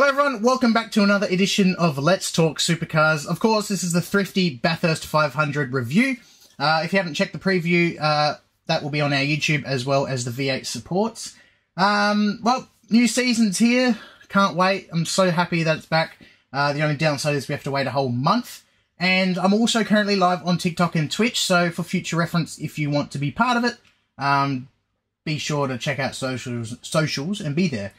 Hello everyone, welcome back to another edition of Let's Talk Supercars. Of course, this is the Thrifty Bathurst 500 review. Uh, if you haven't checked the preview, uh, that will be on our YouTube as well as the V8 supports. Um, well, new season's here. Can't wait. I'm so happy that it's back. Uh, the only downside is we have to wait a whole month. And I'm also currently live on TikTok and Twitch, so for future reference, if you want to be part of it, um, be sure to check out socials, socials and be there.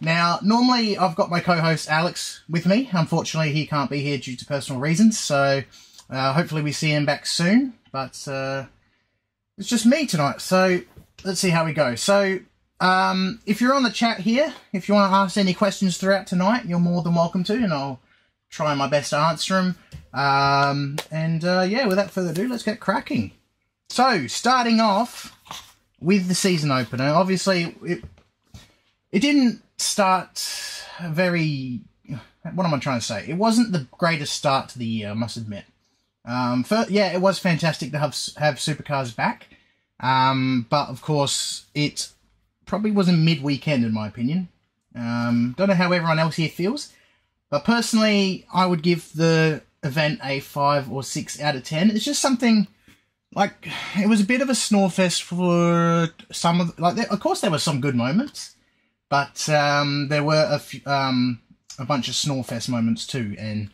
Now, normally I've got my co-host Alex with me. Unfortunately, he can't be here due to personal reasons, so uh, hopefully we see him back soon. But uh, it's just me tonight, so let's see how we go. So, um, if you're on the chat here, if you want to ask any questions throughout tonight, you're more than welcome to, and I'll try my best to answer them. Um, and uh, yeah, without further ado, let's get cracking. So, starting off with the season opener, obviously it, it didn't start very. What am I trying to say? It wasn't the greatest start to the year, I must admit. Um, for, yeah, it was fantastic to have have supercars back, um, but of course it probably was a mid weekend in my opinion. Um, don't know how everyone else here feels, but personally, I would give the event a five or six out of ten. It's just something like it was a bit of a snore fest for some of like. Of course, there were some good moments, but um, there were a few, um, a bunch of Snorefest moments too, and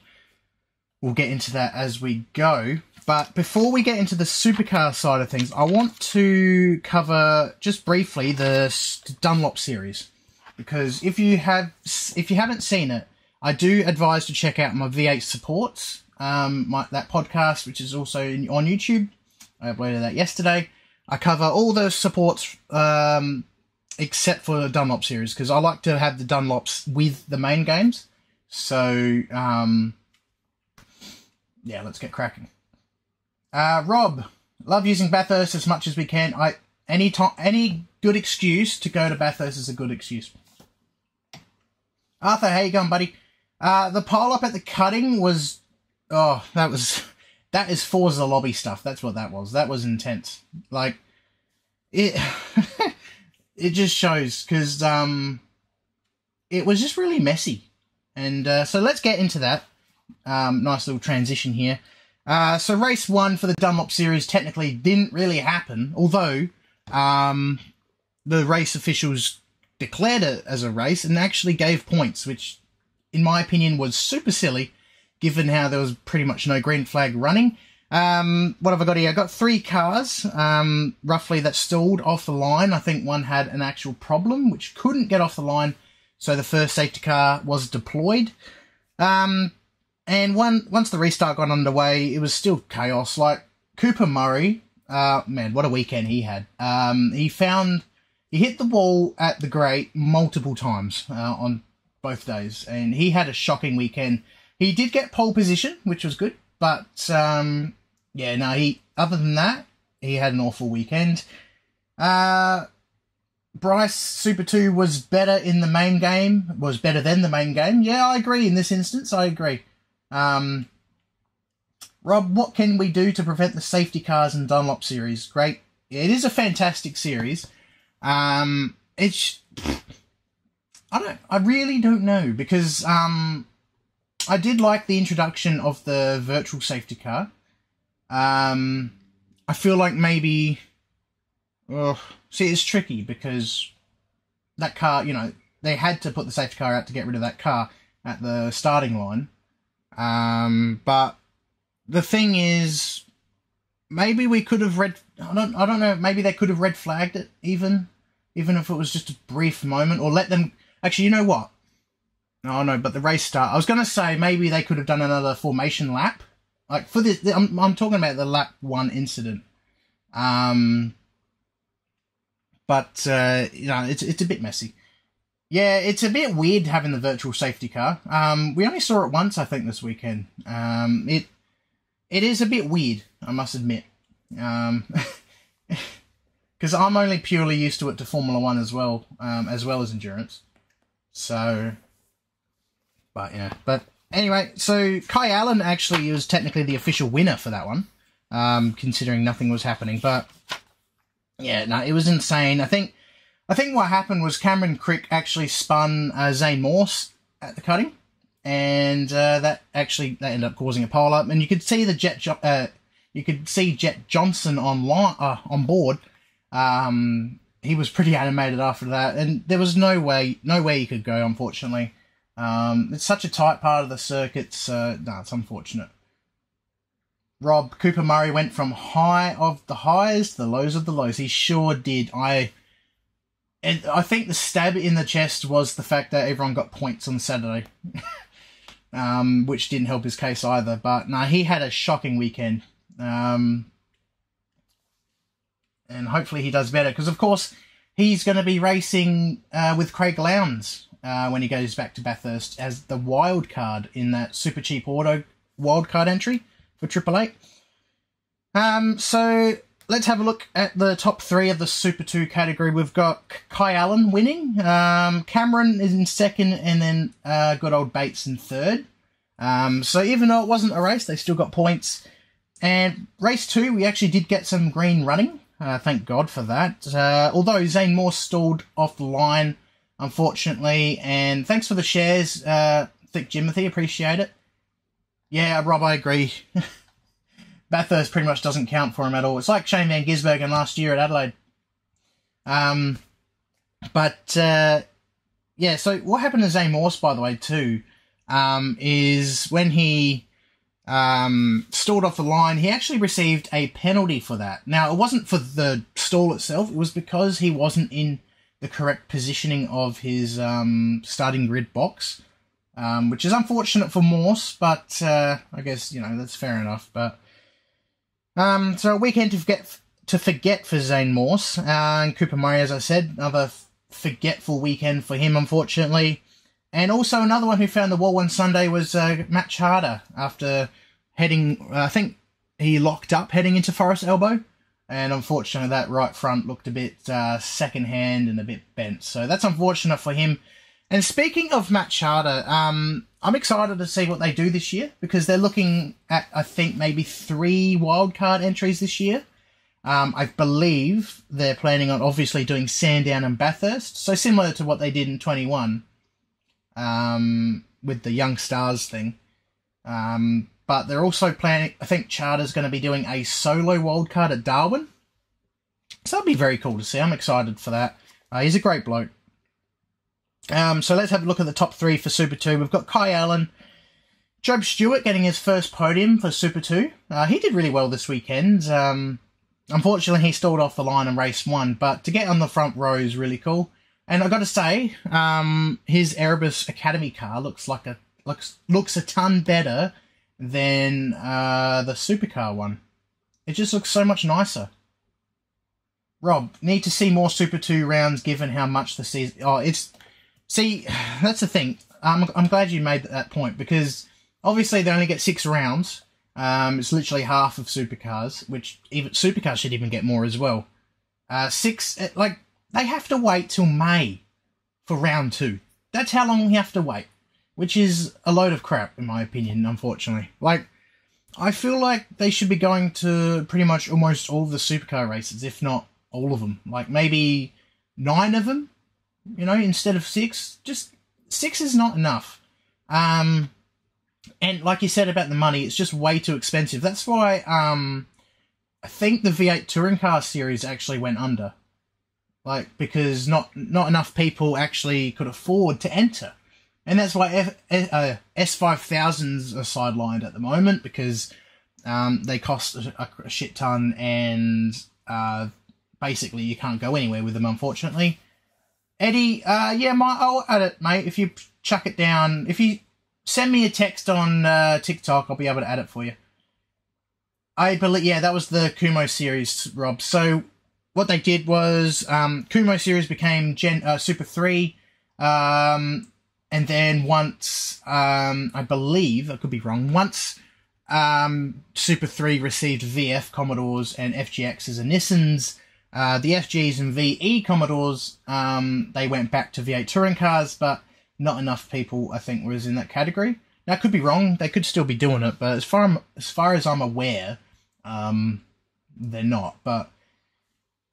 we'll get into that as we go. But before we get into the supercar side of things, I want to cover just briefly the Dunlop series because if you have if you haven't seen it, I do advise to check out my V8 supports, um, my, that podcast, which is also on YouTube. I uploaded that yesterday. I cover all the supports um, except for the Dunlop series because I like to have the Dunlops with the main games. So, um, yeah, let's get cracking. Uh, Rob, love using Bathurst as much as we can. I any time any good excuse to go to Bathurst is a good excuse. Arthur, how you going, buddy? Uh, the pile up at the cutting was, oh, that was, that is Forza lobby stuff. That's what that was. That was intense. Like, it. it just shows because um, it was just really messy. And uh, so let's get into that. Um, nice little transition here. Uh, so race one for the Dunlop series technically didn't really happen, although um, the race officials declared it as a race and actually gave points, which in my opinion was super silly, given how there was pretty much no green flag running. Um, what have I got here? I've got three cars, um, roughly that stalled off the line. I think one had an actual problem which couldn't get off the line, so the first safety car was deployed. Um, and one once the restart got underway, it was still chaos. Like Cooper Murray, uh, man, what a weekend he had. Um, he found he hit the wall at the grate multiple times uh, on both days, and he had a shocking weekend. He did get pole position, which was good, but um, yeah, no, he. Other than that, he had an awful weekend. Uh, Bryce Super Two was better in the main game. Was better than the main game. Yeah, I agree. In this instance, I agree. Um, Rob, what can we do to prevent the safety cars in Dunlop series? Great. It is a fantastic series. Um, it's. I don't. I really don't know because um, I did like the introduction of the virtual safety car. Um, I feel like maybe. Oh, see, it's tricky because that car, you know, they had to put the safety car out to get rid of that car at the starting line. Um, but the thing is, maybe we could have red. I don't. I don't know. Maybe they could have red flagged it even, even if it was just a brief moment, or let them. Actually, you know what? Oh no, but the race start. I was going to say maybe they could have done another formation lap like for this, I'm I'm talking about the lap one incident. Um, but uh, you know, it's it's a bit messy. Yeah, it's a bit weird having the virtual safety car. Um, we only saw it once, I think, this weekend. Um, it it is a bit weird, I must admit. Um, because I'm only purely used to it to Formula One as well, um, as well as endurance. So, but yeah, but Anyway, so Kai Allen actually was technically the official winner for that one, um, considering nothing was happening. But yeah, no, it was insane. I think I think what happened was Cameron Crick actually spun uh, Zane Morse at the cutting, and uh, that actually that ended up causing a pile up. And you could see the Jett, jo- uh, you could see Jett Johnson on uh, on board. Um, he was pretty animated after that, and there was no way, no way he could go. Unfortunately, um, it's such a tight part of the circuit. So no, it's unfortunate. Rob Cooper Murray went from high of the highs to the lows of the lows. He sure did. I and I think the stab in the chest was the fact that everyone got points on Saturday, um, which didn't help his case either. But no, he had a shocking weekend, um, and hopefully he does better because, of course, he's going to be racing uh, with Craig Lowndes uh, when he goes back to Bathurst as the wild card in that super cheap auto wild card entry for Triple Eight. Um, so let's have a look at the top three of the Super 2 category. We've got Kai Allen winning, um, Cameron is in second, and then uh, good old Bates in third. Um, so even though it wasn't a race, they still got points. And race two, we actually did get some green running. Uh, thank God for that. Uh, although Zane Morse stalled off the line, unfortunately. And thanks for the shares, uh, Thick Jimothy. Appreciate it. Yeah, Rob, I agree. Bathurst pretty much doesn't count for him at all. It's like Shane Van Gisbergen last year at Adelaide. Um, but uh, yeah, so what happened to Zane Morse, by the way, too, um, is when he um, stalled off the line, he actually received a penalty for that. Now, it wasn't for the stall itself, it was because he wasn't in the correct positioning of his um, starting grid box, um, which is unfortunate for Morse, but uh, I guess, you know, that's fair enough. But um, so a weekend to forget to forget for Zane Morse uh, and Cooper Murray, as I said, another forgetful weekend for him, unfortunately. And also another one who found the wall one Sunday was uh, Matt Charter after heading. I think he locked up heading into Forrest Elbow, and unfortunately that right front looked a bit uh, second hand and a bit bent. So that's unfortunate for him. And speaking of Matt Charter, um, I'm excited to see what they do this year because they're looking at, I think, maybe three wildcard entries this year. Um, I believe they're planning on obviously doing Sandown and Bathurst, so similar to what they did in 21 um, with the Young Stars thing. Um, but they're also planning, I think Charter's going to be doing a solo wildcard at Darwin. So that'll be very cool to see. I'm excited for that. Uh, he's a great bloke. Um, so let's have a look at the top three for Super 2. We've got Kai Allen, Jobe Stewart getting his first podium for Super 2. Uh, he did really well this weekend. Um, unfortunately, he stalled off the line in race one, but to get on the front row is really cool. And I got to say, um, his Erebus Academy car looks like a looks looks a ton better than uh, the supercar one. It just looks so much nicer. Rob, need to see more Super 2 rounds given how much the season. Oh, it's See, that's the thing. I'm, I'm glad you made that point because obviously they only get six rounds. Um, it's literally half of supercars, which even supercars should even get more as well. Uh, six, eh, like they have to wait till May for round two. That's how long we have to wait, which is a load of crap in my opinion. Unfortunately, like I feel like they should be going to pretty much almost all of the supercar races, if not all of them. Like maybe nine of them you know, instead of six. Just six is not enough. Um, and like you said about the money, it's just way too expensive. That's why um, I think the V8 touring car series actually went under, like because not not enough people actually could afford to enter, and that's why F, uh, S5000s are sidelined at the moment because um, they cost a, a, shit ton and uh, basically you can't go anywhere with them, unfortunately. Eddie, uh, yeah, my, I'll add it, mate. If you chuck it down, if you send me a text on uh, TikTok, I'll be able to add it for you. I believe, yeah, that was the Kumho series, Rob. So what they did was um, Kumho series became Gen uh, Super Three, um, and then once um, I believe I could be wrong. Once um, Super Three received VF Commodores and FGXs and Nissans uh, the FGs and VE Commodores, um, they went back to V8 touring cars, but not enough people, I think, was in that category. Now, I could be wrong; they could still be doing it, but as far as far as I'm aware, um, they're not. But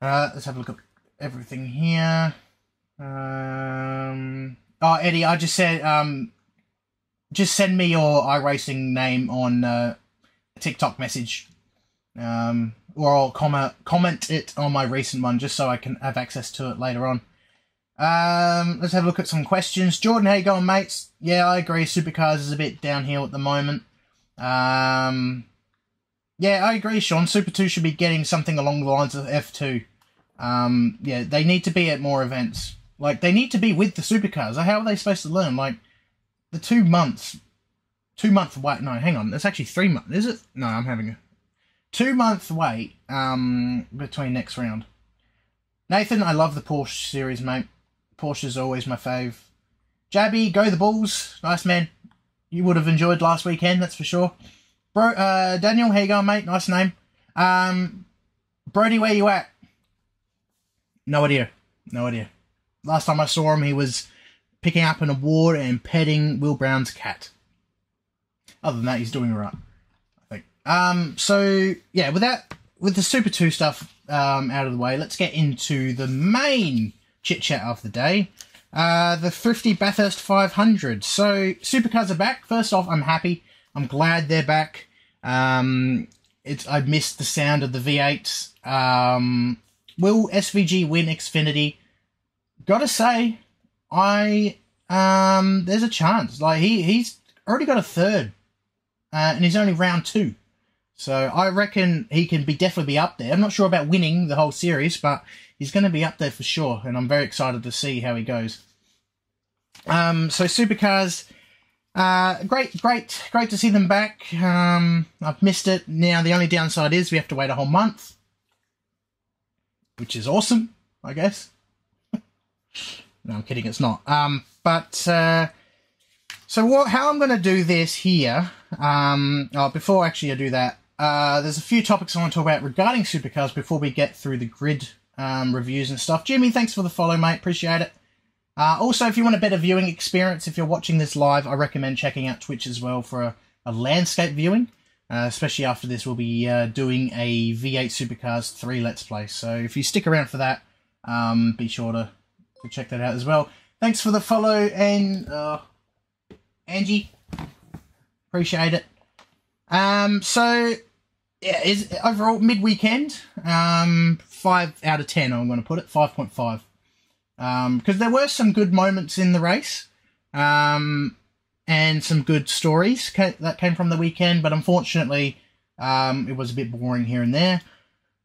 uh, let's have a look at everything here. Um, oh, Eddie, I just said um, just send me your iRacing name on uh, TikTok message. Um, or I'll comment comment it on my recent one just so I can have access to it later on. Um, let's have a look at some questions. Jordan, how you going, mates? Yeah, I agree. Supercars is a bit downhill at the moment. Um, yeah, I agree, Sean. Super 2 should be getting something along the lines of F2. Um, yeah, they need to be at more events. Like, they need to be with the supercars. How are they supposed to learn? Like, the two months, two month wait. No, hang on. It's actually three months. Is it? No, I'm having a two month wait um, between next round. Nathan, I love the Porsche series, mate. Porsche is always my fave. Jabby, go the Bulls. Nice man. You would have enjoyed last weekend, that's for sure. Bro, uh, Daniel, how you going, mate? Nice name. Um, Brody, where you at? No idea. No idea. Last time I saw him, he was picking up an award and petting Will Brown's cat. Other than that, he's doing alright. I think. Um, so yeah, with that, with the Super Two stuff um, out of the way, let's get into the main chit chat of the day. Uh, the Thrifty Bathurst 500. So supercars are back. First off, I'm happy. I'm glad they're back. Um, it's I missed the sound of the V8s. Um, will SVG win Xfinity? Gotta say, I um, there's a chance. Like he he's already got a third, uh, and he's only round two. So I reckon he can be definitely be up there. I'm not sure about winning the whole series, but he's going to be up there for sure, and I'm very excited to see how he goes. Um, so supercars, uh, great, great, great to see them back. Um, I've missed it. Now the only downside is we have to wait a whole month, which is awesome, I guess. No, I'm kidding. It's not. Um, but uh, so what? How I'm going to do this here? Um, oh, before actually I do that, uh, there's a few topics I want to talk about regarding supercars before we get through the grid um, reviews and stuff. Jimmy, thanks for the follow, mate. Appreciate it. Uh, also, if you want a better viewing experience, if you're watching this live, I recommend checking out Twitch as well for a, a landscape viewing. Uh, especially after this, we'll be uh, doing a V8 Supercars 3 Let's Play. So if you stick around for that, um, be sure to, to check that out as well. Thanks for the follow, and uh, Angie. Appreciate it. Um, so yeah, is overall mid weekend. Um, five out of ten. I'm going to put it five point five. Um, because there were some good moments in the race. Um, and some good stories that came from the weekend, but unfortunately, um, it was a bit boring here and there.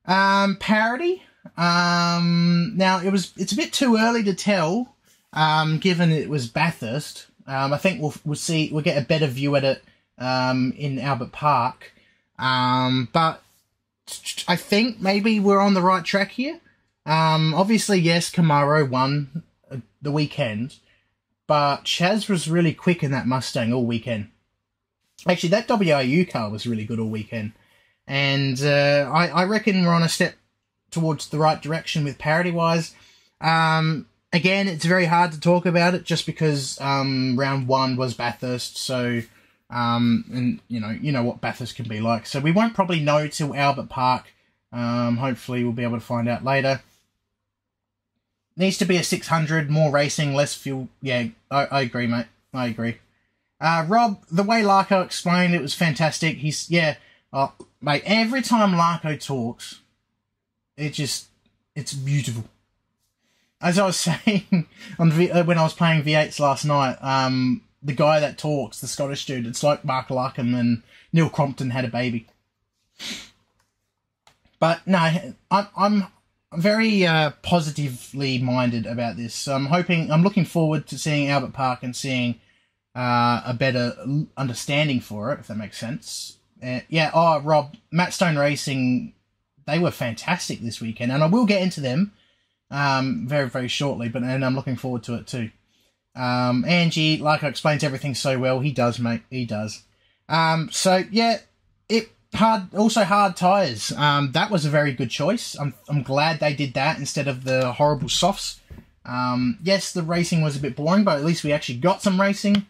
Um, parity. Um, now it was. It's a bit too early to tell, um, given it was Bathurst. Um, I think we'll we'll see. We'll get a better view at it um, in Albert Park. Um, but I think maybe we're on the right track here. Um, obviously, yes, Camaro won uh, the weekend, but Chaz was really quick in that Mustang all weekend. Actually, that WAU car was really good all weekend. And uh, I, I reckon we're on a step towards the right direction with parity wise. Um, again, it's very hard to talk about it just because um, round one was Bathurst, so um, and you know you know what Bathurst can be like. So we won't probably know till Albert Park. Um, hopefully, we'll be able to find out later. Needs to be a 600, more racing, less fuel. Yeah, I, I agree, mate. I agree. Uh, Rob, the way Larko explained it was fantastic. He's yeah, uh, mate. Every time Larko talks, it just it's beautiful as I was saying on uh, when I was playing V8s last night, um, the guy that talks, the Scottish dude, it's like Mark Larkham and Neil Crompton had a baby. But no, I'm I'm very uh, positively minded about this. So I'm hoping, I'm looking forward to seeing Albert Park and seeing uh, a better understanding for it, if that makes sense. Uh, yeah. Oh, Rob, Matt Stone Racing, they were fantastic this weekend, and I will get into them um, very, very shortly, but and I'm looking forward to it too. Um, Angie, like I explains everything so well. He does, mate. He does. Um, so yeah, it hard. Also hard tires. Um, that was a very good choice. I'm I'm glad they did that instead of the horrible softs. Um, yes, the racing was a bit boring, but at least we actually got some racing.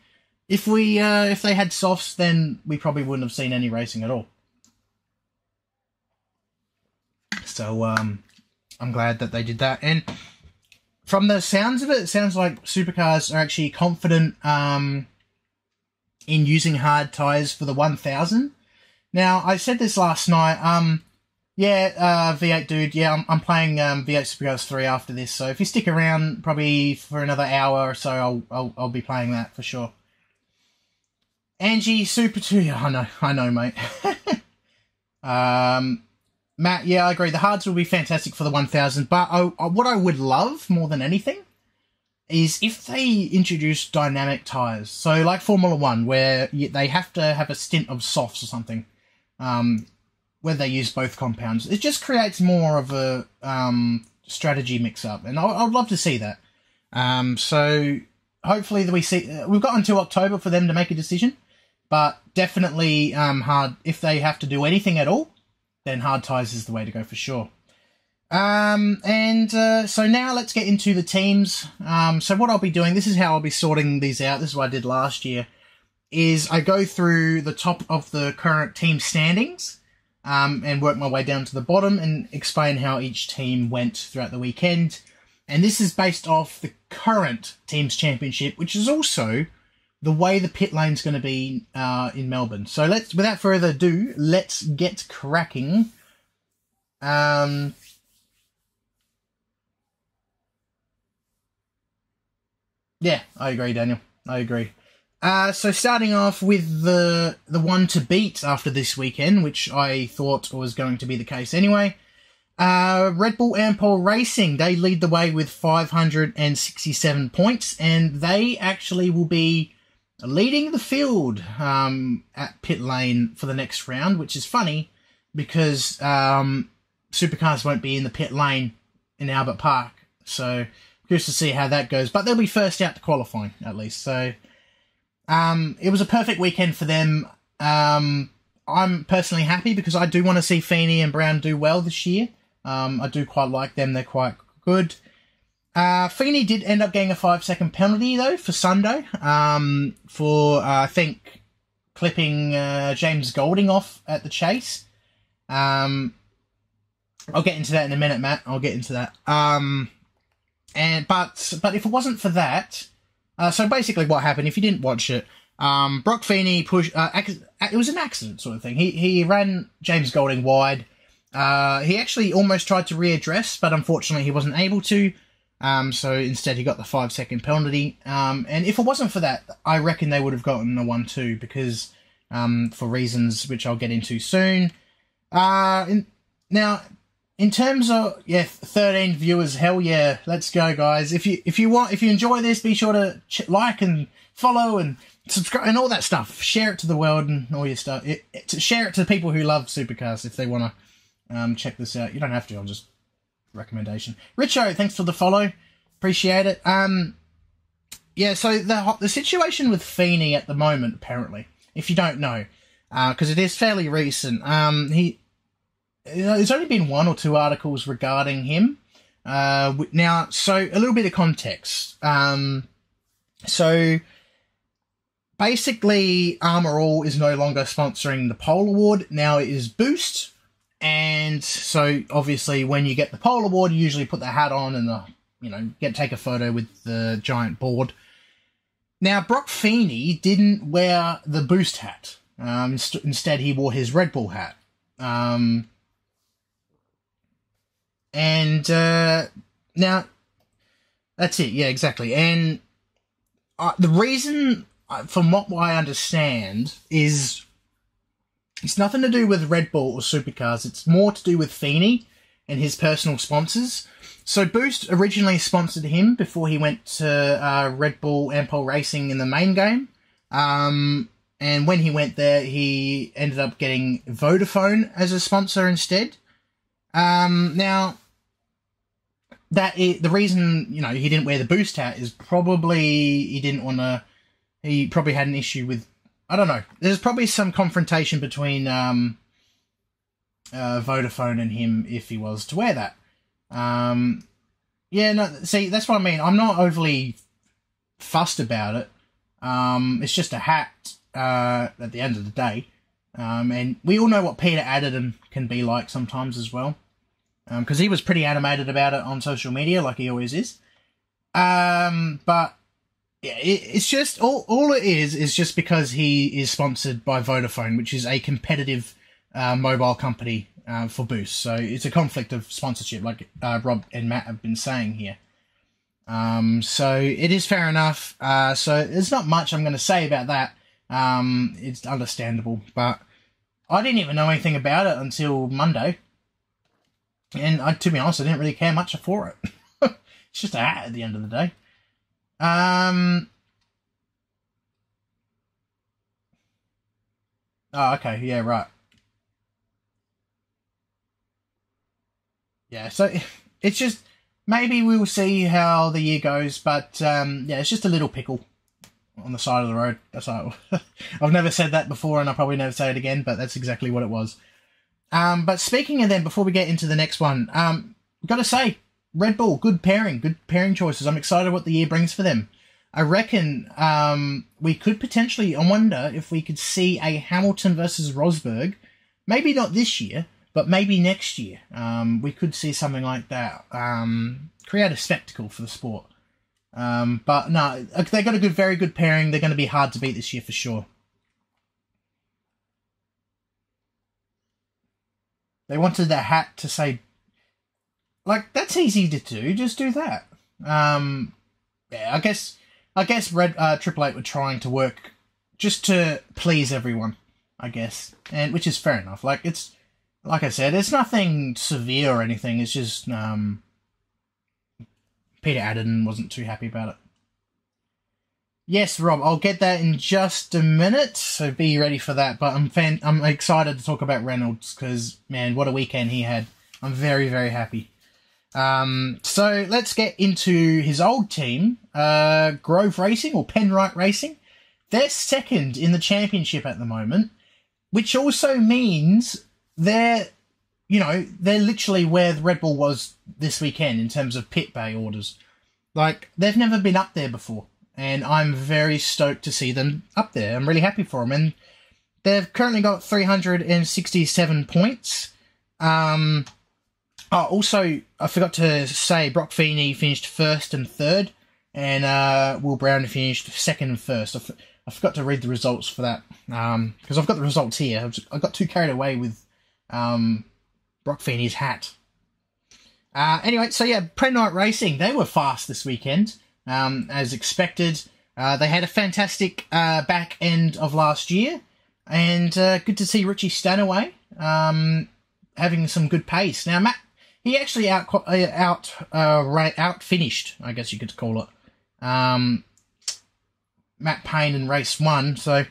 If we uh, if they had softs, then we probably wouldn't have seen any racing at all. So um, I'm glad that they did that. And from the sounds of it, it sounds like supercars are actually confident um, in using hard tires for the 1000. Now, I said this last night. Um, yeah, uh, V8 dude. Yeah, I'm, I'm playing um, V8 Supercars 3 after this. So if you stick around, probably for another hour or so, I'll I'll, I'll be playing that for sure. Angie Super 2. I know, I know, mate. um, Matt, yeah, I agree. The hards will be fantastic for the 1000, but I, I, what I would love more than anything is if they introduce dynamic tires. So, like Formula One, where they have to have a stint of softs or something. Um, where they use both compounds. It just creates more of a um, strategy mix up, and I, would love to see that. Um, so hopefully that we see uh, we've got until October for them to make a decision, but definitely um, hard if they have to do anything at all, then hard ties is the way to go for sure. Um, and uh, so now let's get into the teams. Um, so what I'll be doing, this is how I'll be sorting these out. This is what I did last year. Is I go through the top of the current team standings um, and work my way down to the bottom and explain how each team went throughout the weekend. And this is based off the current teams championship, which is also the way the pit lane's going to be uh, in Melbourne. So let's, without further ado, let's get cracking. Um, yeah, I agree, Daniel. I agree. Uh, so starting off with the the one to beat after this weekend, which I thought was going to be the case anyway. Uh, Red Bull Ampol Racing, they lead the way with 567 points, and they actually will be leading the field um, at pit lane for the next round, which is funny because um, supercars won't be in the pit lane in Albert Park. So, curious to see how that goes. But they'll be first out to qualifying, at least. So, um, it was a perfect weekend for them. Um, I'm personally happy because I do want to see Feeney and Brown do well this year. Um, I do quite like them; they're quite good. Uh, Feeney did end up getting a five second penalty though for Sunday um, for uh, I think clipping uh, James Golding off at the chase. Um, I'll get into that in a minute, Matt. I'll get into that. Um, and but but if it wasn't for that, uh, so basically, what happened? If you didn't watch it, um, Broc Feeney pushed. Uh, ac- it was an accident sort of thing. He he ran James Golding wide. Uh, he actually almost tried to readdress, but unfortunately he wasn't able to. Um, so instead he got the five second penalty. Um, and if it wasn't for that, I reckon they would have gotten a one two because um, for reasons which I'll get into soon. Uh, in, now in terms of yeah 13 viewers hell yeah let's go guys if you if you want if you enjoy this be sure to like and follow and subscribe and all that stuff share it to the world and all your stuff it, it, share it to the people who love supercars if they want to um, check this out you don't have to i'll just recommendation richo thanks for the follow appreciate it um yeah so the the situation with feeney at the moment apparently if you don't know because uh, it is fairly recent um he there's only been one or two articles regarding him. Uh, now, so a little bit of context. Um, so basically, Armor All is no longer sponsoring the Pole Award. Now it is Boost. And so obviously, when you get the Pole Award, you usually put the hat on and the, you know, get take a photo with the giant board. Now, Broc Feeney didn't wear the Boost hat. Um, instead, he wore his Red Bull hat. Um, and uh, now, that's it. Yeah, exactly. And uh, the reason, uh, from what I understand, is it's nothing to do with Red Bull or supercars. It's more to do with Feeney and his personal sponsors. So Boost originally sponsored him before he went to uh, Red Bull Ampol Racing in the main game. Um, and when he went there, he ended up getting Vodafone as a sponsor instead. Um, now, that is, the reason you know he didn't wear the boost hat is probably he didn't want to. He probably had an issue with I don't know. There's probably some confrontation between um, uh, Vodafone and him if he was to wear that. Um, yeah, no. See, that's what I mean. I'm not overly fussed about it. Um, it's just a hat uh, at the end of the day. Um, and we all know what Peter Adderton can be like sometimes as well because um, he was pretty animated about it on social media, like he always is. Um, but Yeah, it, it's just all all it is is just because he is sponsored by Vodafone, which is a competitive uh, mobile company uh, for Boost. So it's a conflict of sponsorship, like uh, Rob and Matt have been saying here. Um, so it is fair enough. Uh, so there's not much I'm going to say about that. Um, it's understandable, but I didn't even know anything about it until Monday. And I, to be honest, I didn't really care much for it. it's just a at the end of the day. Um. Oh, okay. Yeah, right. Yeah, so it's just maybe we'll see how the year goes, but um, yeah, it's just a little pickle on the side of the road. That's all. I've never said that before, and I'll probably never say it again, but that's exactly what it was. Um, but speaking of them, before we get into the next one, um, got to say, Red Bull, good pairing, good pairing choices. I'm excited what the year brings for them. I reckon um, we could potentially, I wonder if we could see a Hamilton versus Rosberg, maybe not this year, but maybe next year. Um, we could see something like that. Um, create a spectacle for the sport. Um, but no, they got a good, very good pairing. They're going to be hard to beat this year for sure. They wanted their hat to say, like that's easy to do. Just do that. Um, yeah, I guess I guess Red uh, Triple Eight were trying to work just to please everyone. I guess, and which is fair enough. Like it's like I said, it's nothing severe or anything. It's just um, Peter Adden wasn't too happy about it. Yes, Rob, I'll get that in just a minute, so be ready for that. But I'm fan- I'm excited to talk about Reynolds because man, what a weekend he had! I'm very very happy. Um, so let's get into his old team, uh, Grove Racing or Penrite Racing. They're second in the championship at the moment, which also means they're, you know, they're literally where the Red Bull was this weekend in terms of pit bay orders. Like they've never been up there before and I'm very stoked to see them up there. I'm really happy for them, and they've currently got 367 points. Um, oh, also, I forgot to say, Broc Feeney finished first and third, and uh, Will Brown finished second and first. I, f- I forgot to read the results for that because um, I've got the results here. I got too carried away with um, Broc Feeney's hat. Uh, anyway, so yeah, Penrite Racing, they were fast this weekend um, as expected. Uh, they had a fantastic uh, back end of last year, and uh, good to see Richie Stanaway um, having some good pace. Now, Matt, he actually out uh, out uh, right, out finished, I guess you could call it. Um, Matt Payne in race one, so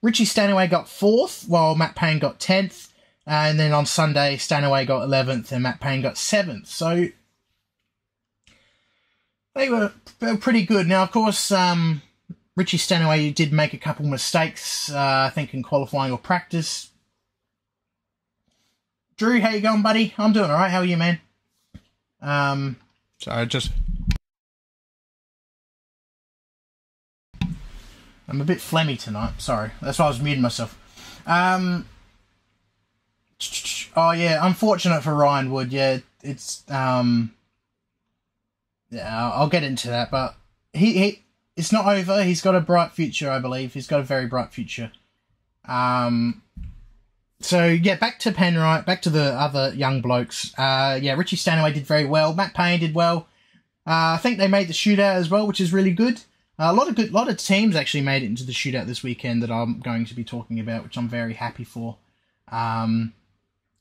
Richie Stanaway got fourth, while Matt Payne got tenth, and then on Sunday Stanaway got eleventh and Matt Payne got seventh. So they were, they were pretty good. Now, of course, um, Richie Stanaway did make a couple mistakes, uh, I think, in qualifying or practice. Drew, how you going, buddy? I'm doing all right. How are you, man? Um, so just I'm a bit phlegmy tonight. Sorry, that's why I was muting myself. Um, oh yeah, unfortunate for Ryan Wood. Yeah, it's um, yeah, I'll get into that, but he, he it's not over. He's got a bright future, I believe. He's got a very bright future. Um, so yeah, back to Penrite, back to the other young blokes. Uh, yeah, Richie Stanaway did very well. Matt Payne did well. Uh, I think they made the shootout as well, which is really good. Uh, a lot of good, lot of teams actually made it into the shootout this weekend that I'm going to be talking about, which I'm very happy for, um,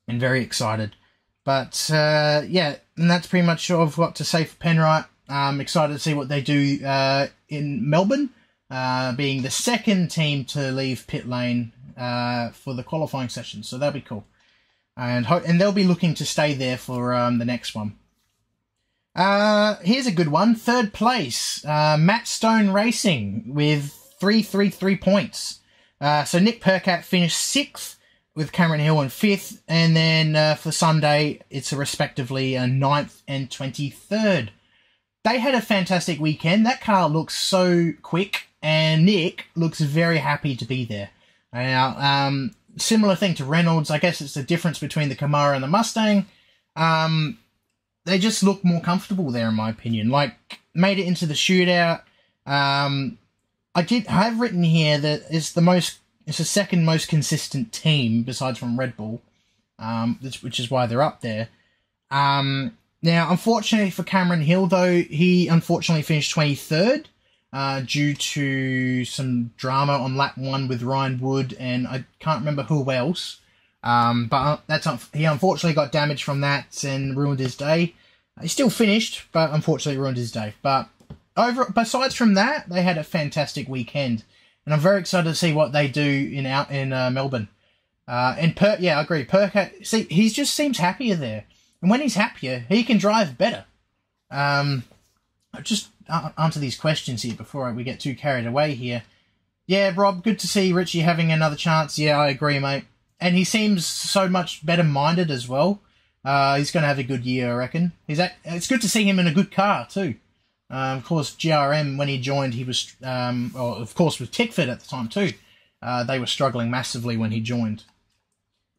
and very excited. But uh, yeah, and that's pretty much all I've got to say for Penrite. I'm excited to see what they do uh, in Melbourne, uh, being the second team to leave pit lane uh, for the qualifying session. So that'll be cool, and ho- and they'll be looking to stay there for um, the next one. Uh, here's a good one. Third place, uh, Matt Stone Racing with three three three points. so Nick Percat finished sixth with Cameron Hill in fifth, and then uh, for Sunday it's a respectively a ninth and twenty third. They had a fantastic weekend. That car looks so quick, and Nick looks very happy to be there. Now, um, similar thing to Reynolds. I guess it's the difference between the Camaro and the Mustang. Um, they just look more comfortable there, in my opinion. Like made it into the shootout. Um, I did have written here that it's the most, it's the second most consistent team besides from Red Bull, um, which is why they're up there. Um, now, unfortunately for Cameron Hill, though, he unfortunately finished 23rd uh, due to some drama on lap one with Ryan Wood, and I can't remember who else. Um, but uh, that's he unfortunately got damage from that and ruined his day. He still finished, but unfortunately ruined his day. But over besides from that, they had a fantastic weekend, and I'm very excited to see what they do in out in uh, Melbourne. Uh, and Per, yeah, I agree. Perk, see, he just seems happier there, and when he's happier, he can drive better. Um, just answer these questions here before we get too carried away here. Yeah, Rob, good to see Richie having another chance. Yeah, I agree, mate. And he seems so much better minded as well. Uh, he's going to have a good year, I reckon. He's at, it's good to see him in a good car too. Um, of course, GRM when he joined, he was, um, of course, with Tickford at the time too. Uh, they were struggling massively when he joined.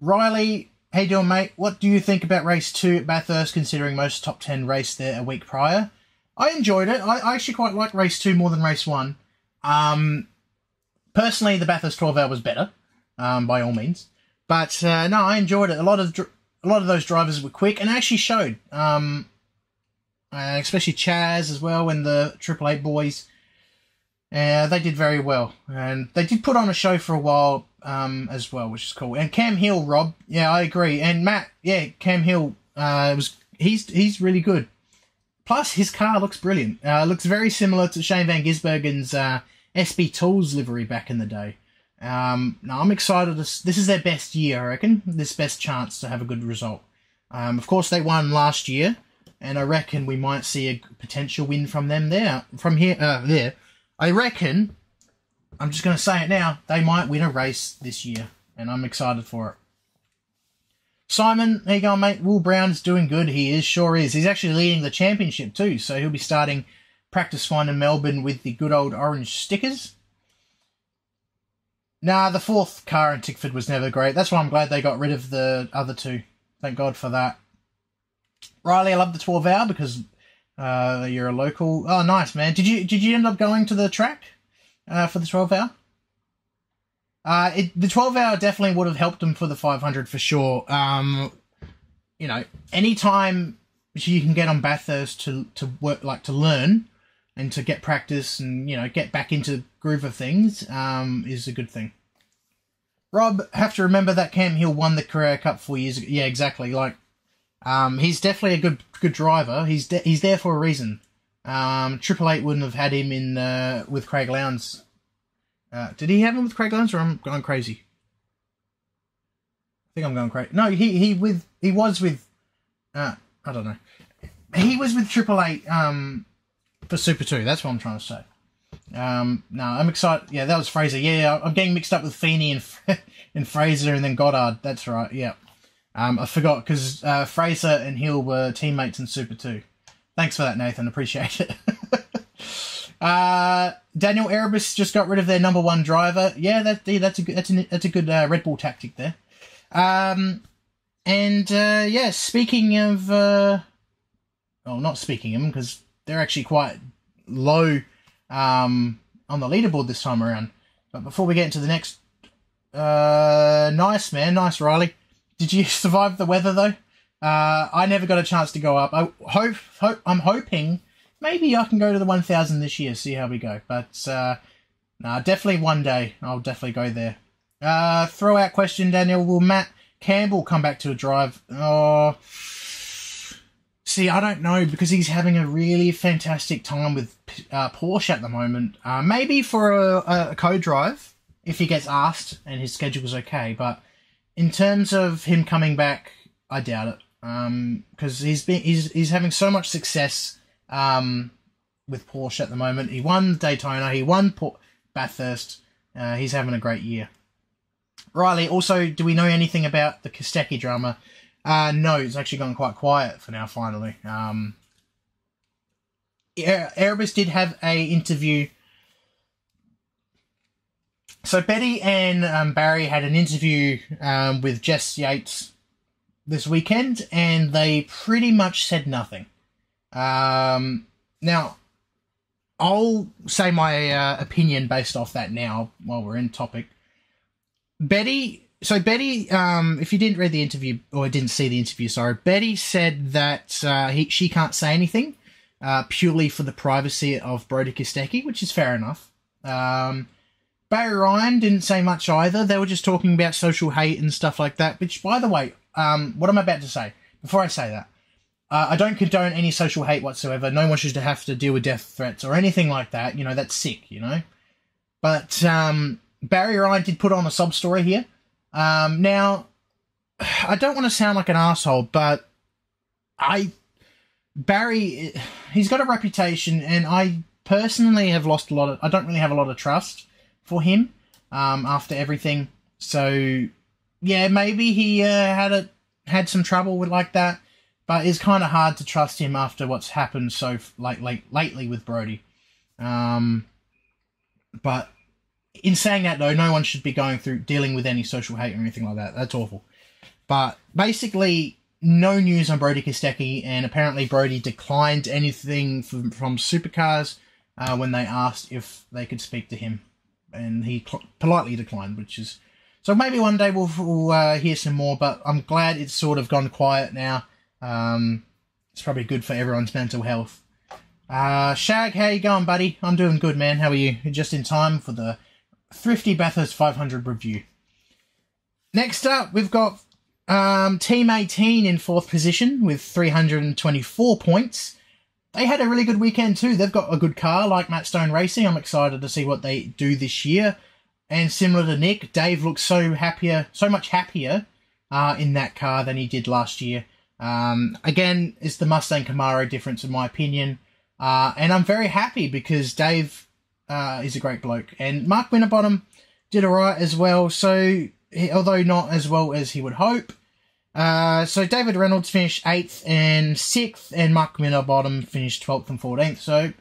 Riley, hey doing, mate? What do you think about race two at Bathurst? Considering most top ten raced there a week prior, I enjoyed it. I, I actually quite like race two more than race one. Um, personally, the Bathurst 12 hour was better, um, by all means. But uh, no, I enjoyed it. A lot of a lot of those drivers were quick and actually showed. Um, uh, especially Chaz as well and the Triple Eight boys. Uh, they did very well, and they did put on a show for a while um, as well, which is cool. And Cam Hill, Rob, yeah, I agree. And Matt, yeah, Cam Hill uh, was he's he's really good. Plus, his car looks brilliant. Uh, looks very similar to Shane Van Gisbergen's uh, SB Tools livery back in the day. Um, now I'm excited. To, this is their best year, I reckon. This best chance to have a good result. Um, of course, they won last year, and I reckon we might see a potential win from them there. From here, uh, there, I reckon. I'm just going to say it now. They might win a race this year, and I'm excited for it. Simon, there you go, mate. Will Brown's doing good. He is, sure is. He's actually leading the championship too, so he'll be starting practice one in Melbourne with the good old orange stickers. Nah, the fourth car in Tickford was never great. That's why I'm glad they got rid of the other two. Thank God for that. Riley, I love the 12 hour because uh, you're a local. Oh, nice, man. Did you did you end up going to the track uh, for the 12 hour? Uh, it, the 12 hour definitely would have helped him for the 500 for sure. Um, you know, anytime you can get on Bathurst to, to work, like to learn and to get practice and, you know, get back into groove of things, um, is a good thing. Rob, have to remember that Cam Hill won the Carrera Cup four years ago. Yeah, exactly. Like, um, he's definitely a good, good driver. He's, de- he's there for a reason. Um, Triple Eight wouldn't have had him in, uh, with Craig Lowndes uh, did he have him with Craig Lowndes, or I'm going crazy? I think I'm going crazy. No, he he with he was with. Uh, I don't know. He was with Triple Eight um, for Super Two. That's what I'm trying to say. Um, no, I'm excited. Yeah, that was Fraser. Yeah, I'm getting mixed up with Feeney and and Fraser, and then Goddard. That's right. Yeah. Um, I forgot because uh, Fraser and Hill were teammates in Super Two. Thanks for that, Nathan. Appreciate it. Uh, Daniel Erebus just got rid of their number one driver. Yeah, that that's a good, that's a that's a good uh, Red Bull tactic there. Um, and uh, yeah, speaking of, uh, well, not speaking of them because they're actually quite low um, on the leaderboard this time around. But before we get into the next, uh, nice man, nice Riley. Did you survive the weather though? Uh, I never got a chance to go up. I hope, hope I'm hoping maybe I can go to the 1000 this year, see how we go. But uh, nah, definitely one day I'll definitely go there. Uh, throw out question, Daniel. Will Matt Campbell come back to a drive? Oh, see, I don't know because he's having a really fantastic time with uh, Porsche at the moment. Uh, maybe for a, a co-drive if he gets asked and his schedule is okay. But in terms of him coming back, I doubt it. Um, because he's been he's he's having so much success um, with Porsche at the moment. He won Daytona, he won Port- Bathurst. Uh, he's having a great year. Riley, also, do we know anything about the Kostecki drama? Uh, no, it's actually gone quite quiet for now, finally. Um, Erebus did have a interview. So Betty and um, Barry had an interview um, with Jess Yates this weekend, and they pretty much said nothing. Um, now, I'll say my uh, opinion based off that now while we're in topic. Betty, so Betty, um, if you didn't read the interview or didn't see the interview, sorry, Betty said that uh, he, she can't say anything uh, purely for the privacy of Brodie Kostecki, which is fair enough. Um, Barry Ryan didn't say much either. They were just talking about social hate and stuff like that. Which, by the way, um, what I'm about to say, before I say that, uh, I don't condone any social hate whatsoever. No one should have to deal with death threats or anything like that. You know, that's sick, you know? But um, Barry Ryan did put on a sub story here. Um, now, I don't want to sound like an asshole, but I. Barry, he's got a reputation, and I personally have lost a lot of. I don't really have a lot of trust for him um, after everything. So, yeah, maybe he uh, had a had some trouble with like that but it's kind of hard to trust him after what's happened so like like lately with Brodie. Um, but in saying that though, no one should be going through dealing with any social hate or anything like that. That's awful. But basically, no news on Brodie Kostecki, and apparently Brodie declined anything from, from Supercars uh, when they asked if they could speak to him, and he pl- politely declined, which is so maybe one day we'll, we'll uh, hear some more. But I'm glad it's sort of gone quiet now. Um, it's probably good for everyone's mental health. Uh, Shag, how you going, buddy? I'm doing good, man. How are you? Just in time for the Thrifty Bathurst 500 review. Next up, we've got um, Team 18 in fourth position with 324 points. They had a really good weekend too. They've got a good car like Matt Stone Racing. I'm excited to see what they do this year. And similar to Nick, Dave looks so happier, so much happier uh, in that car than he did last year. Um, again, it's the Mustang Camaro difference in my opinion. Uh, and I'm very happy because Dave uh, is a great bloke. And Mark Winterbottom did alright as well. So, although not as well as he would hope. Uh, so David Reynolds finished 8th and 6th, and Mark Winterbottom finished 12th and 14th. So,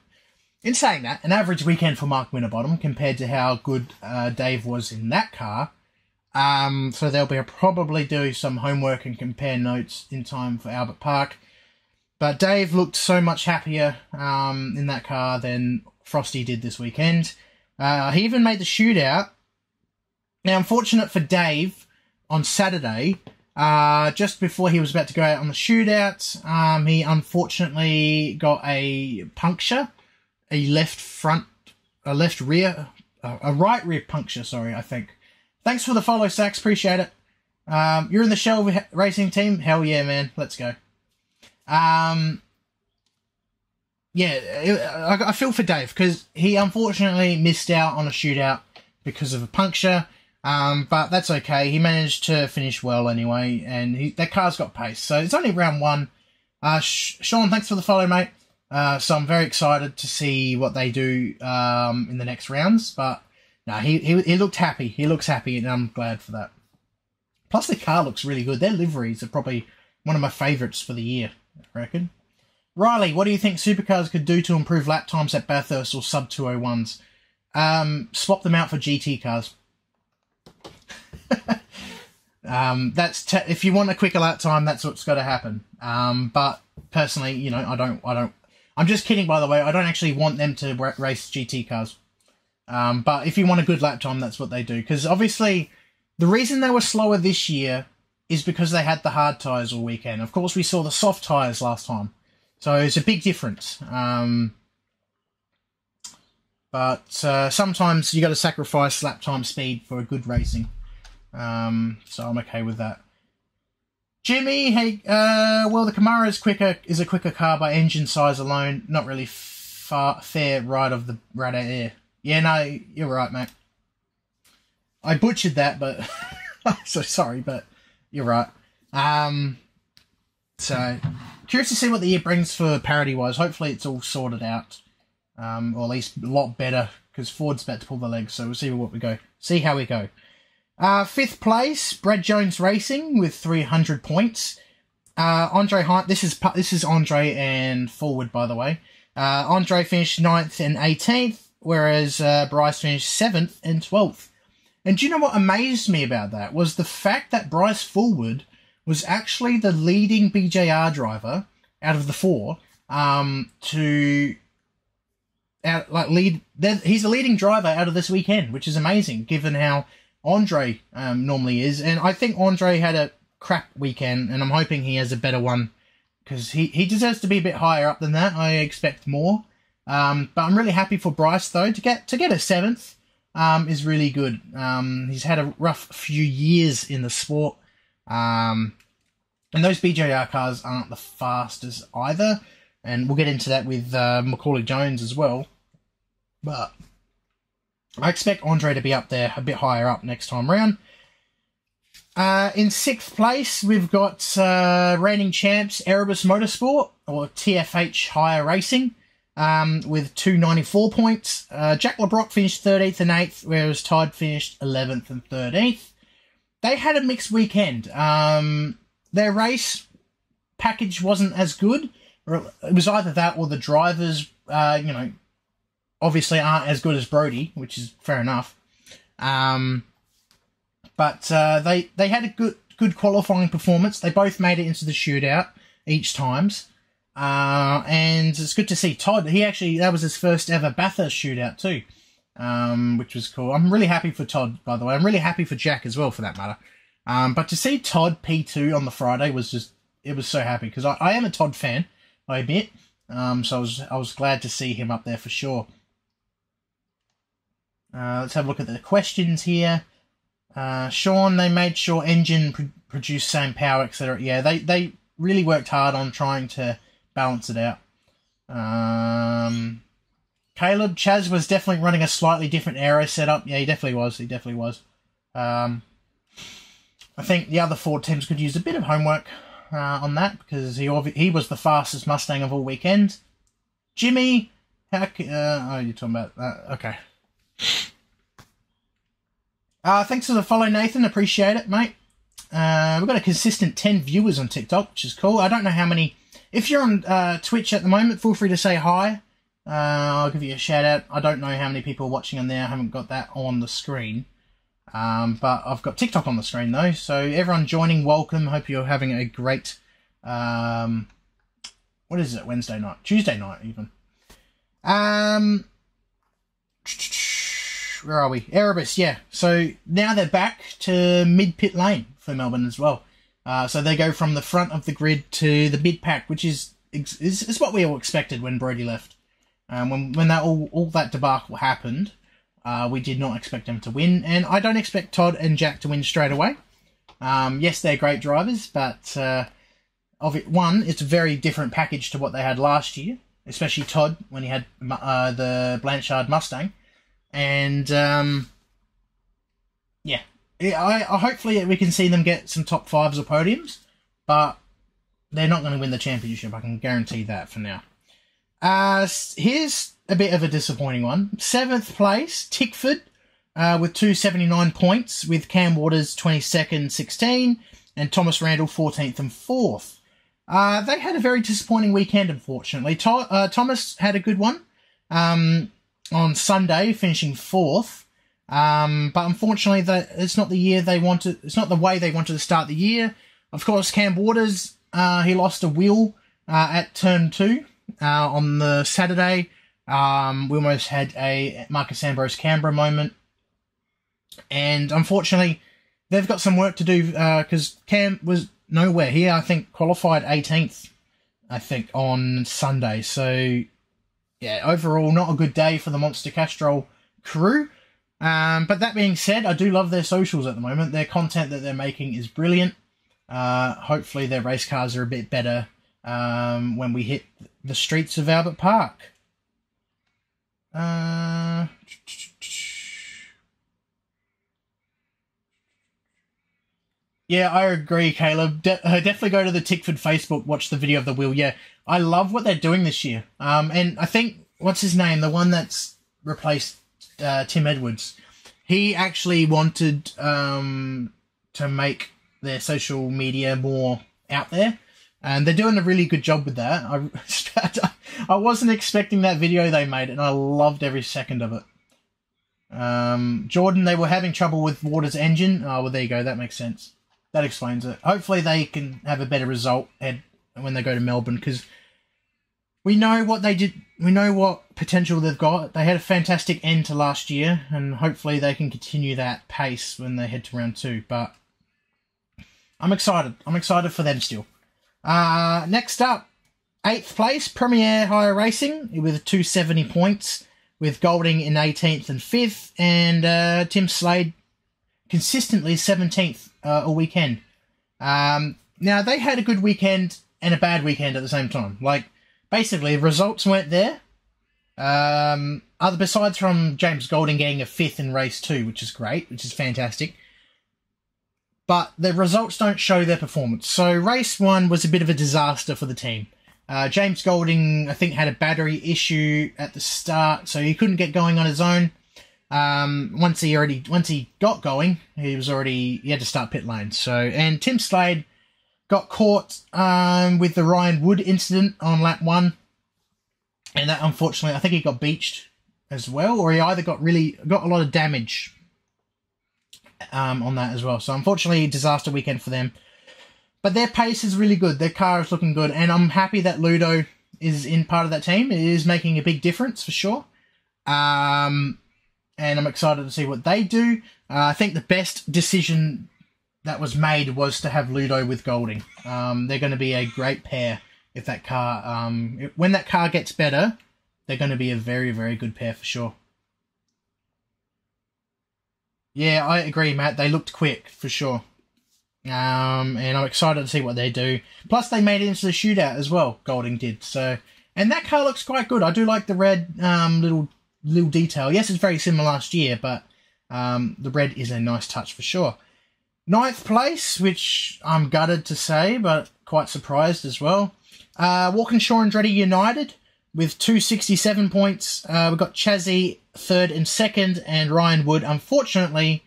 in saying that, an average weekend for Mark Winterbottom compared to how good uh, Dave was in that car. Um, so they'll be probably doing some homework and compare notes in time for Albert Park. But Dave looked so much happier um, in that car than Frosty did this weekend. Uh, he even made the shootout. Now, unfortunate for Dave, on Saturday, uh, just before he was about to go out on the shootout, um, he unfortunately got a puncture, a left front, a left rear, a right rear puncture. Sorry, I think. Thanks for the follow, Sax. Appreciate it. Um, you're in the Shell Racing team. Hell yeah, man. Let's go. Um, yeah, I, feel for Dave because he unfortunately missed out on a shootout because of a puncture. Um, but that's okay. He managed to finish well anyway, and he, that car's got pace. So it's only round one. Uh, Sean, thanks for the follow, mate. Uh, so I'm very excited to see what they do um, in the next rounds. But no, he, he he looked happy. He looks happy, and I'm glad for that. Plus, the car looks really good. Their liveries are probably one of my favourites for the year. I reckon. Riley, what do you think supercars could do to improve lap times at Bathurst or sub 201s? Um, swap them out for GT cars. um, that's te- if you want a quicker lap time, that's what's got to happen. Um, but personally, you know, I don't, I don't. I'm just kidding, by the way. I don't actually want them to race GT cars. Um, but if you want a good lap time, that's what they do. Because obviously, the reason they were slower this year is because they had the hard tyres all weekend. Of course, we saw the soft tyres last time. So it's a big difference. Um, but uh, sometimes you got to sacrifice lap time speed for a good racing. Um, so I'm okay with that. Jimmy, hey, uh, well, the Camaro is quicker, is a quicker car by engine size alone. Not really far, fair right of the right air. Yeah, no, you're right, mate. I butchered that, but I'm so sorry, but you're right. Um, so curious to see what the year brings for parity wise. Hopefully, it's all sorted out, um, or at least a lot better because Ford's about to pull the legs. So we'll see what we go. See how we go. Uh, fifth place, Brad Jones Racing with 300 points. Uh, Andre Hunt. This is this is Andre and Fullwood, by the way. Uh, Andre finished 9th and 18th whereas uh, Bryce finished seventh and twelfth. And do you know what amazed me about that was the fact that Bryce Fullwood was actually the leading BJR driver out of the four um, to out like lead. He's the leading driver out of this weekend, which is amazing given how Andre um, normally is. And I think Andre had a crap weekend, and I'm hoping he has a better one because he, he deserves to be a bit higher up than that. I expect more. Um, but I'm really happy for Bryce though to get to get a seventh. Um, is really good. Um, he's had a rough few years in the sport. Um, and those BJR cars aren't the fastest either. And we'll get into that with uh, Macaulay Jones as well. But I expect Andre to be up there a bit higher up next time round. Uh, in sixth place, we've got uh, reigning champs Erebus Motorsport, or TFH Hire Racing, um, with 294 points. Uh, Jack Le Brocq finished 13th and 8th, whereas Todd finished 11th and 13th. They had a mixed weekend. Um, their race package wasn't as good. It was either that or the drivers, uh, you know, obviously aren't as good as Brodie, which is fair enough. Um, but uh, they they had a good good qualifying performance. They both made it into the shootout each times, uh, and it's good to see Todd. He actually that was his first ever Bathurst shootout too, um, which was cool. I'm really happy for Todd, by the way. I'm really happy for Jack as well, for that matter. Um, but to see Todd P2 on the Friday was just it was so happy because I, I am a Todd fan, I admit. Um, so I was I was glad to see him up there for sure. Uh, let's have a look at the questions here. Uh, Sean, they made sure engine pr- produced same power, etc. Yeah, they they really worked hard on trying to balance it out. Um, Caleb Chaz was definitely running a slightly different aero setup. Yeah, he definitely was. He definitely was. Um, I think the other four teams could use a bit of homework uh, on that because he he was the fastest Mustang of all weekend. Jimmy, how? Uh, oh, you're talking about that? Okay. Uh, thanks for the follow, Nathan. Appreciate it, mate. Uh, we've got a consistent 10 viewers on TikTok, which is cool. I don't know how many. If you're on uh, Twitch at the moment, feel free to say hi. Uh, I'll give you a shout out. I don't know how many people are watching on there. I haven't got that on the screen. Um, but I've got TikTok on the screen though. So everyone joining, welcome. Hope you're having a great. Um, what is it? Wednesday night, Tuesday night, even. Um, where are we? Erebus, yeah. So now they're back to mid pit lane for Melbourne as well. Uh, so they go from the front of the grid to the mid pack, which is is, is what we all expected when Brodie left. Um, when when that all all that debacle happened, uh, we did not expect them to win, and I don't expect Todd and Jack to win straight away. Um, yes, they're great drivers, but uh, of it, one, it's a very different package to what they had last year, especially Todd when he had uh, the Blanchard Mustang and um, yeah, I, I hopefully we can see them get some top fives or podiums, but they're not going to win the championship. I can guarantee that for now. Uh, here's a bit of a disappointing one. Seventh place, Tickford, uh, with 279 points, with Cam Waters 22nd, 16, and Thomas Randall 14th and 4th. Uh, they had a very disappointing weekend, unfortunately. To- uh, Thomas had a good one. Um, on Sunday, finishing fourth. Um, but unfortunately, that it's not the year they wanted. It's not the way they wanted to start the year. Of course, Cam Waters uh, he lost a wheel uh, at turn two uh, on the Saturday. Um, we almost had a Marcos Ambrose Canberra moment, and unfortunately, they've got some work to do because uh, Cam was nowhere here. I think qualified 18th. I think on Sunday. So yeah, overall, not a good day for the Monster Castrol crew. Um, but that being said, I do love their socials at the moment. Their content that they're making is brilliant. Uh, hopefully, their race cars are a bit better um, when we hit the streets of Albert Park. Uh, yeah, I agree, Caleb. De- uh, definitely go to the Tickford Facebook, watch the video of the wheel. Yeah, I love what they're doing this year. Um, and I think what's his name, the one that's replaced uh, Tim Edwards, he actually wanted um, to make their social media more out there, and they're doing a really good job with that. I I wasn't expecting that video they made, and I loved every second of it. Um, Jordan, they were having trouble with Water's engine. Oh, well, there you go. That makes sense. That explains it. Hopefully, they can have a better result at, when they go to Melbourne because we know what they did. We know what potential they've got. They had a fantastic end to last year, and hopefully they can continue that pace when they head to round two. But I'm excited. I'm excited for them still. Uh, next up, eighth place, Premier Hire Racing with 270 points, with Golding in 18th and 5th, and uh, Tim Slade consistently 17th uh, all weekend. Um, now, they had a good weekend and a bad weekend at the same time. Like, basically, results weren't there. Um, other besides from James Golding getting a fifth in race two, which is great, which is fantastic. But the results don't show their performance. So race one was a bit of a disaster for the team. Uh, James Golding, I think, had a battery issue at the start, so he couldn't get going on his own. Um, once he already once he got going, he was already he had to start pit lane. So and Tim Slade got caught um, with the Ryan Wood incident on lap one, and that unfortunately I think he got beached as well, or he either got really got a lot of damage um, on that as well. So unfortunately, disaster weekend for them. But their pace is really good. Their car is looking good, and I'm happy that Ludo is in part of that team. It is making a big difference for sure. Um, and I'm excited to see what they do. Uh, I think the best decision that was made was to have Ludo with Golding. Um, they're going to be a great pair if that car, um, when that car gets better, they're going to be a very, very good pair for sure. Yeah, I agree, Matt. They looked quick for sure. Um, and I'm excited to see what they do. Plus, they made it into the shootout as well. Golding did so, and that car looks quite good. I do like the red um, little little detail. Yes, it's very similar last year, but um, the red is a nice touch for sure. Ninth place, which I'm gutted to say, but quite surprised as well. Uh, Walkinshaw and Andretti United with 267 points. Uh, we've got Chazzy third and second, and Ryan Wood, unfortunately,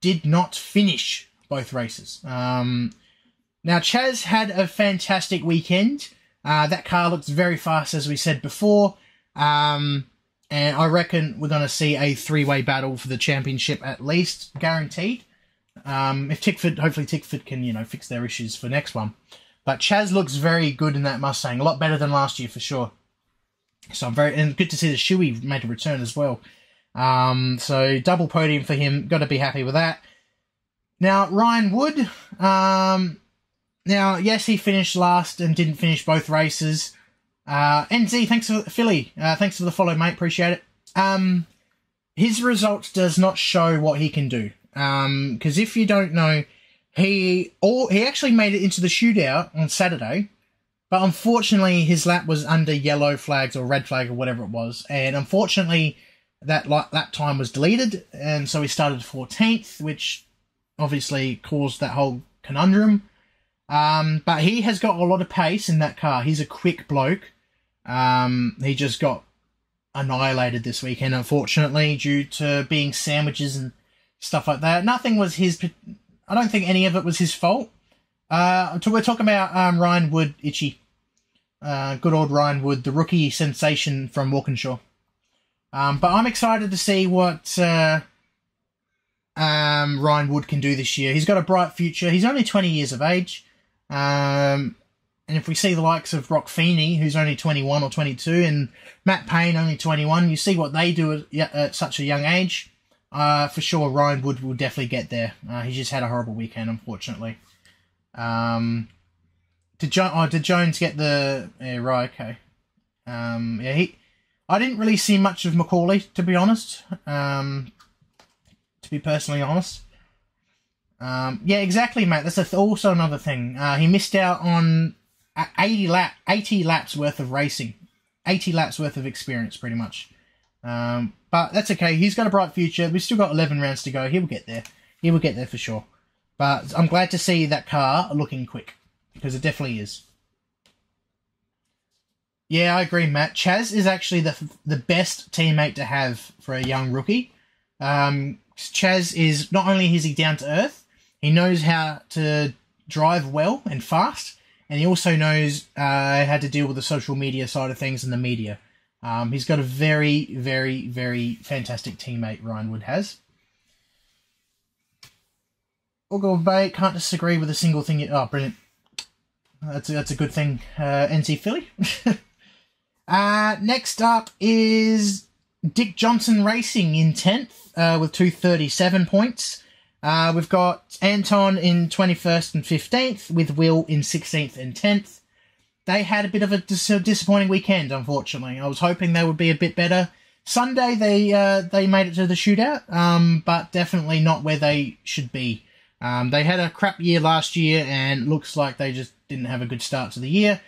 did not finish both races. Um, now, Chaz had a fantastic weekend. Uh, that car looks very fast, as we said before. Um, and I reckon we're going to see a three-way battle for the championship at least, guaranteed. Um, if Tickford, hopefully Tickford can, you know, fix their issues for next one. But Chaz looks very good in that Mustang, a lot better than last year for sure. So I'm very and good to see the shoey made a return as well. Um, so double podium for him. Got to be happy with that. Now Ryan Wood. Um, now yes, he finished last and didn't finish both races. Uh, NZ, thanks for Philly. Uh, thanks for the follow, mate. Appreciate it. Um, his results does not show what he can do. Um, because if you don't know, he all he actually made it into the shootout on Saturday but unfortunately, his lap was under yellow flags or red flag or whatever it was, and unfortunately, that that time was deleted, and so he started 14th, which obviously caused that whole conundrum. Um, but he has got a lot of pace in that car. He's a quick bloke. Um, he just got annihilated this weekend, unfortunately, due to being sandwiches and stuff like that. Nothing was his. I don't think any of it was his fault. Uh, we're talking about um, Ryan Wood, Itchy. Uh, good old Ryan Wood, the rookie sensation from Walkinshaw. Um, but I'm excited to see what uh, um, Ryan Wood can do this year. He's got a bright future. He's only 20 years of age. Um, and if we see the likes of Broc Feeney, who's only 21 or 22, and Matt Payne, only 21, you see what they do at, at such a young age. Uh, for sure, Ryan Wood will definitely get there. Uh, he just had a horrible weekend, unfortunately. Um, did jo- oh, did Jones get the yeah, right? Okay. Um, yeah, he. I didn't really see much of Macaulay, to be honest. Um, to be personally honest. Um, yeah, exactly, mate. That's also another thing. Uh, he missed out on eighty lap, eighty laps worth of racing, eighty laps worth of experience, pretty much. Um, but that's okay. He's got a bright future. We've still got eleven rounds to go. He will get there. He will get there for sure. But I'm glad to see that car looking quick because it definitely is. Yeah, I agree, Matt. Chaz is actually the the best teammate to have for a young rookie. Um, Chaz is not only is he down to earth, he knows how to drive well and fast, and he also knows uh, how to deal with the social media side of things and the media. Um, he's got a very, very, very fantastic teammate. Ryan Wood has. Ugo Bay can't disagree with a single thing. Oh, brilliant! That's a, that's a good thing. Uh, NC Philly. Uh, next up is Dick Johnson Racing in 10th uh, with 237 points. Uh, we've got Anton in 21st and 15th, with Will in 16th and 10th. They had a bit of a dis- disappointing weekend, unfortunately. I was hoping they would be a bit better. Sunday they uh, they made it to the shootout, um, but definitely not where they should be. Um, they had a crap year last year, and looks like they just didn't have a good start to the year.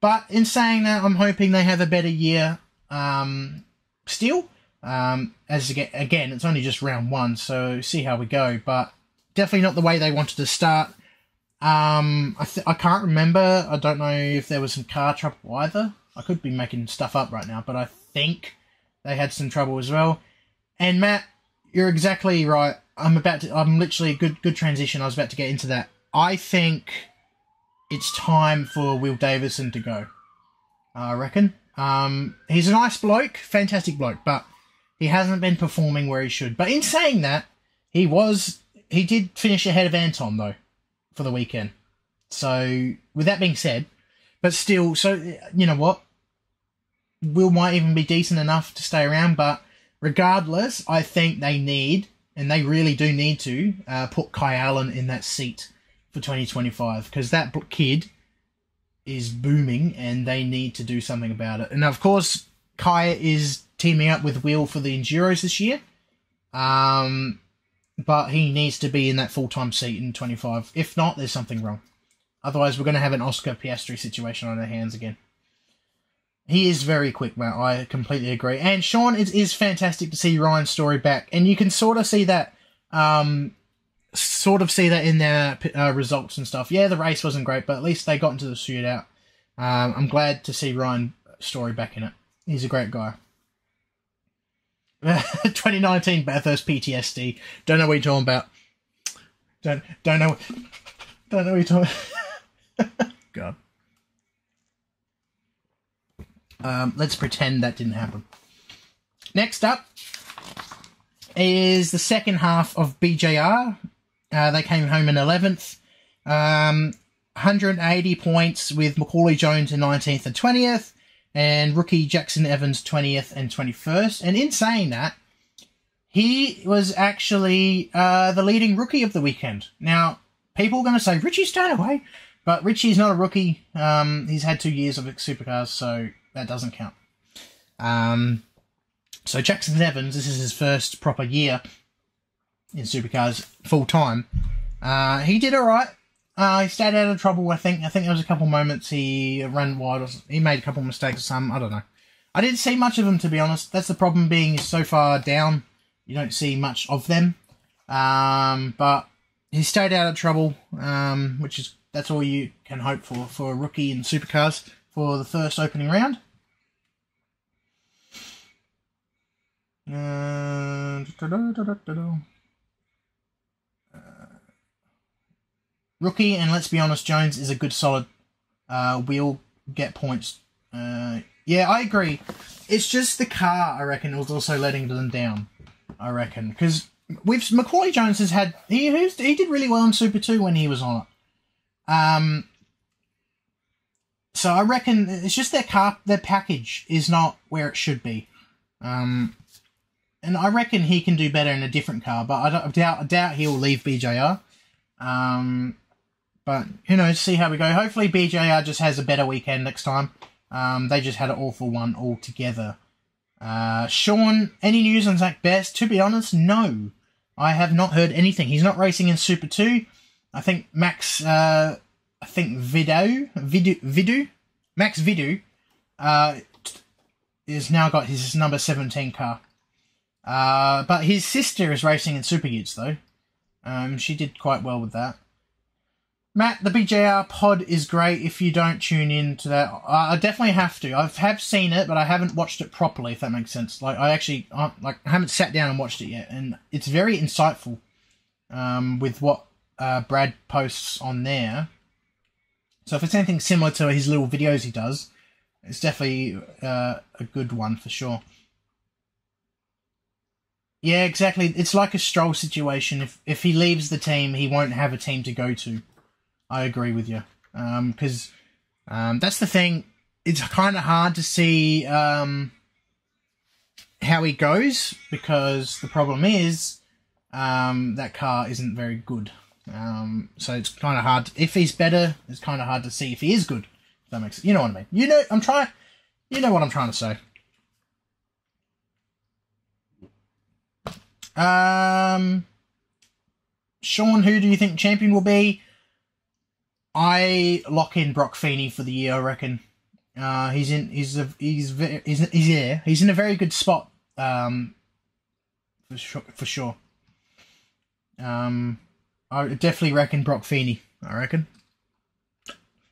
But in saying that, I'm hoping they have a better year um, still. Um, as again, again, it's only just round one, so see how we go. But definitely not the way they wanted to start. Um, I th- I can't remember. I don't know if there was some car trouble either. I could be making stuff up right now, but I think they had some trouble as well. And Matt, you're exactly right. I'm about to. I'm literally good. Good transition. I was about to get into that. I think it's time for Will Davison to go. I reckon. Um, he's a nice bloke, fantastic bloke, but he hasn't been performing where he should. But in saying that, he was he did finish ahead of Anton though for the weekend. So with that being said, but still, so you know what, Will might even be decent enough to stay around. But regardless, I think they need and they really do need to uh, put Kai Allen in that seat for 2025 because that kid is booming and they need to do something about it. And of course, Kai is teaming up with Will for the Enduros this year. Um, but he needs to be in that full time seat in 25. If not, there's something wrong. Otherwise, we're going to have an Oscar Piastri situation on our hands again. He is very quick, man. I completely agree. And Sean, it is fantastic to see Ryan's story back, and you can sort of see that, um, sort of see that in their uh, results and stuff. Yeah, the race wasn't great, but at least they got into the shootout. Um, I'm glad to see Ryan story back in it. He's a great guy. 2019 Bathurst PTSD. Don't know what you're talking about. Don't don't know. Don't know what you're talking. God. Um, let's pretend that didn't happen. Next up is the second half of BJR. Uh, they came home in 11th. Um, 180 points with Macaulay Jones in 19th and 20th and rookie Jackson Evans 20th and 21st. And in saying that, he was actually uh, the leading rookie of the weekend. Now, people are going to say Richie Stanaway, but Richie's not a rookie. Um, he's had two years of supercars, so that doesn't count. Um, so Jackson Evans, this is his first proper year in supercars full time. Uh, he did all right. Uh, he stayed out of trouble. I think. I think there was a couple moments he ran wide. Or he made a couple mistakes or some. I don't know. I didn't see much of him to be honest. That's the problem. Being so far down, you don't see much of them. Um, but he stayed out of trouble, um, which is that's all you can hope for for a rookie in supercars for the first opening round. Uh, Rookie, and let's be honest, Jones is a good solid. Uh, we'll get points. Uh, yeah, I agree. It's just the car, I reckon, was also letting them down. I reckon because with Macaulay Jones has had he he did really well in Super Two when he was on it. Um. So I reckon it's just their car, their package is not where it should be. Um, and I reckon he can do better in a different car, but I, I doubt I doubt he'll leave BJR. Um, but who knows? See how we go. Hopefully, BJR just has a better weekend next time. Um, they just had an awful one altogether. Uh, Sean, any news on Zach Best? To be honest, no. I have not heard anything. He's not racing in Super 2. I think Max, uh, I think Vido, Vidu, Vidu, Max Vidu, uh, is now got his number 17 car. Uh, but his sister is racing in Super Utes, though. Um, she did quite well with that. Matt, the BJR pod is great. If you don't tune in to that, I definitely have to. I have seen it, but I haven't watched it properly. If that makes sense. Like I actually, I, like, I haven't sat down and watched it yet, and it's very insightful um, with what uh, Brad posts on there. So if it's anything similar to his little videos he does, it's definitely uh, a good one for sure. Yeah, exactly. It's like a stroll situation. If if he leaves the team, he won't have a team to go to. I agree with you. Because um, um, that's the thing. it's kind of hard to see um, how he goes because the problem is um, that car isn't very good. Um, so it's kind of hard. To, if he's better, it's kind of hard to see if he is good. If that makes. You know what I mean? You know, I'm trying. You know what I'm trying to say. Um, Sean, who do you think champion will be? I lock in Broc Feeney for the year. I reckon. Uh, he's in. He's a. He's. He's. He's there. He's in a very good spot. Um, for sure. For sure. Um, I definitely reckon Broc Feeney. I reckon.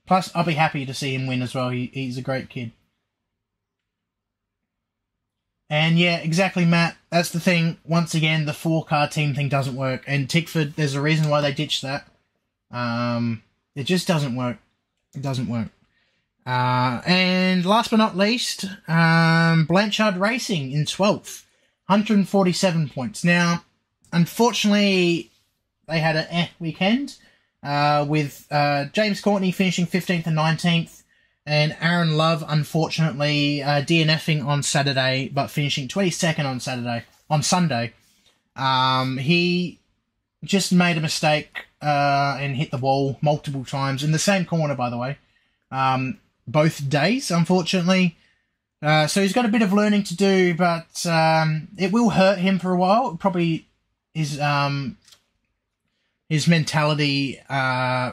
Plus, I'll be happy to see him win as well. He, he's a great kid. And yeah, exactly, Matt. That's the thing. Once again, the four car team thing doesn't work. And Tickford, there's a reason why they ditched that. Um, it just doesn't work. It doesn't work. Uh, and last but not least, um, Blanchard Racing in 12th, 147 points. Now, unfortunately, they had an eh weekend uh, with uh, James Courtney finishing 15th and 19th, and Aaron Love, unfortunately, uh, DNFing on Saturday, but finishing 22nd on Saturday, on Sunday. Um, he just made a mistake uh, and hit the wall multiple times in the same corner, by the way, um, both days, unfortunately. Uh, so he's got a bit of learning to do, but um, it will hurt him for a while. Probably his um, his mentality uh,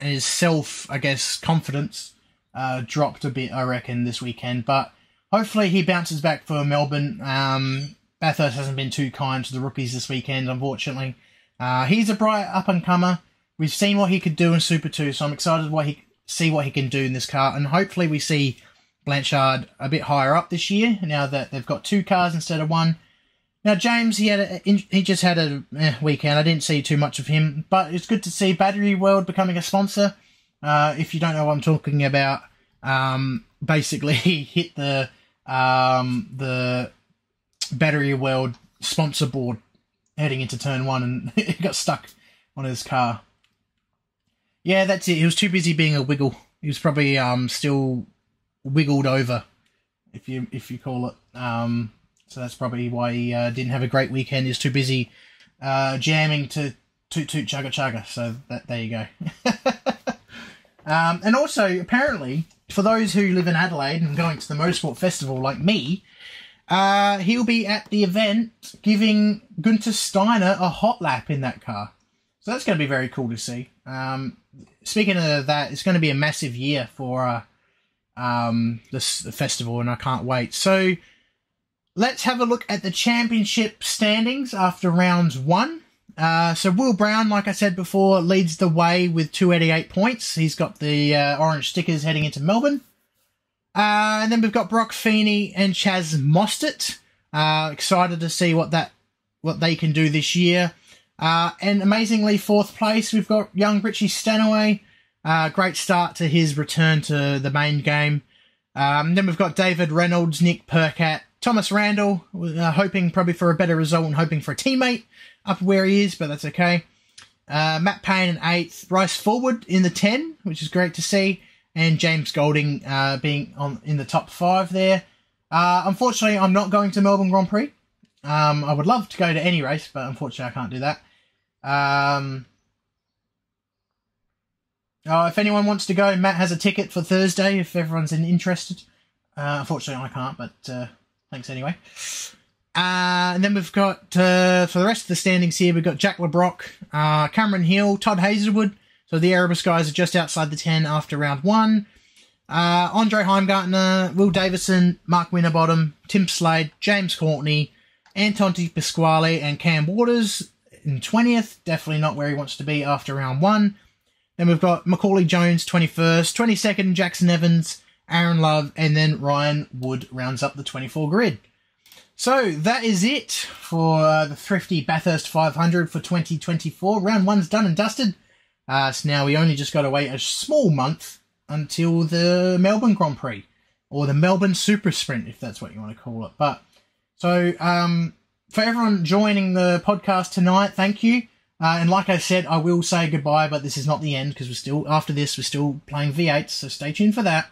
his self, I guess, confidence uh, dropped a bit, I reckon, this weekend. But hopefully he bounces back for Melbourne. Um, Bathurst hasn't been too kind to the rookies this weekend, unfortunately. Uh, he's a bright up and comer. We've seen what he could do in Super 2, so I'm excited what he see what he can do in this car. And hopefully we see Blanchard a bit higher up this year now that they've got two cars instead of one. Now James, he had a, he just had a eh, weekend. I didn't see too much of him, but it's good to see Battery World becoming a sponsor. Uh, if you don't know what I'm talking about, um, basically he hit the um, the Battery World sponsor board heading into turn one, and he got stuck on his car. Yeah, that's it. He was too busy being a wiggle. He was probably um, still wiggled over, if you if you call it. Um, so that's probably why he uh, didn't have a great weekend. He's too busy uh, jamming to toot toot chugga chugga. So that there you go. um, and also, apparently, for those who live in Adelaide and going to the Motorsport Festival like me, uh, he'll be at the event giving Guenther Steiner a hot lap in that car. So that's going to be very cool to see. Um, speaking of that, it's going to be a massive year for uh, um, this festival, and I can't wait. So let's have a look at the championship standings after rounds one. Uh, so Will Brown, like I said before, leads the way with 288 points. He's got the uh, orange stickers heading into Melbourne. Uh, and then we've got Broc Feeney and Chaz Mostert. Uh, excited to see what that what they can do this year. Uh, and amazingly, fourth place, we've got young Richie Stanaway. Uh, great start to his return to the main game. Um, then we've got David Reynolds, Nick Percat, Thomas Randall, uh, hoping probably for a better result and hoping for a teammate up where he is, but that's okay. Uh, Matt Payne in eighth, Bryce Fullwood in the ten, which is great to see, and James Golding uh, being on in the top five there. Uh, unfortunately, I'm not going to Melbourne Grand Prix. Um, I would love to go to any race, but unfortunately, I can't do that. Um, oh, if anyone wants to go, Matt has a ticket for Thursday. If everyone's interested, uh, unfortunately, I can't, but uh, Thanks anyway. Uh, and then we've got, for the rest of the standings here, we've got Jack Le Brocq, Cameron Hill, Todd Hazelwood. So the Erebus guys are just outside the 10 after round one. Uh, Andre Heimgartner, Will Davison, Mark Winterbottom, Tim Slade, James Courtney, Anton De Pasquale, and Cam Waters in 20th. Definitely not where he wants to be after round one. Then we've got Macaulay Jones, 21st. 22nd, Jackson Evans. Aaron Love, and then Ryan Wood rounds up the 24 grid. So that is it for the Thrifty Bathurst 500 for 2024. Round one's done and dusted. Uh, so now we only just got to wait a small month until the Melbourne Grand Prix or the Melbourne Super Sprint, if that's what you want to call it. But so um, for everyone joining the podcast tonight, thank you. Uh, and like I said, I will say goodbye, but this is not the end because we're still after this we're still playing V8, so stay tuned for that.